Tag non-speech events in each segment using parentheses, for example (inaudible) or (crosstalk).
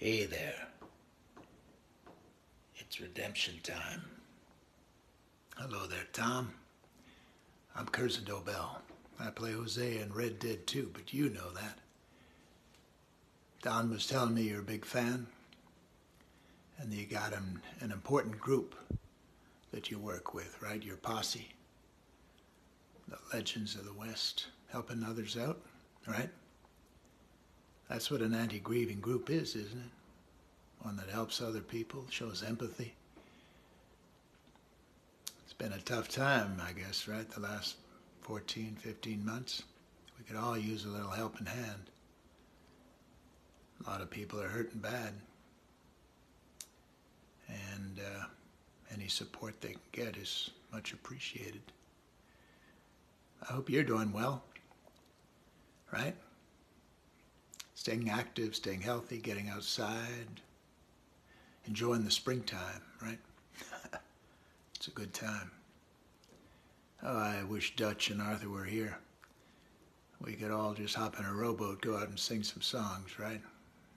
Hey there. It's redemption time. Hello there, Tom. I'm Curzon Dobell. I play Jose in Red Dead 2, but you know that. Don was telling me you're a big fan, and you got an, an important group that you work with, right? Your posse. The Legends of the West, helping others out, right? That's what an anti-grieving group is, isn't it? One that helps other people, shows empathy. It's been a tough time, I guess, right? The last 14, 15 months. We could all use a little helping hand. A lot of people are hurting bad. And uh, any support they can get is much appreciated. I hope you're doing well, right? Staying active, staying healthy, getting outside, enjoying the springtime, right? (laughs) it's a good time. Oh, I wish Dutch and Arthur were here. We could all just hop in a rowboat, go out and sing some songs, right?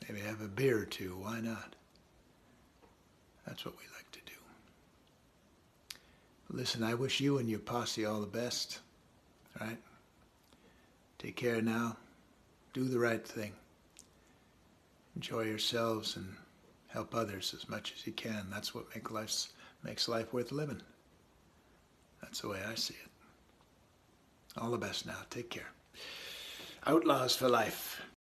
Maybe have a beer or two. Why not? That's what we like to do. Listen, I wish you and your posse all the best, right? Take care now. Do the right thing. Enjoy yourselves and help others as much as you can. That's what make life, makes life worth living. That's the way I see it. All the best now. Take care. Outlaws for life.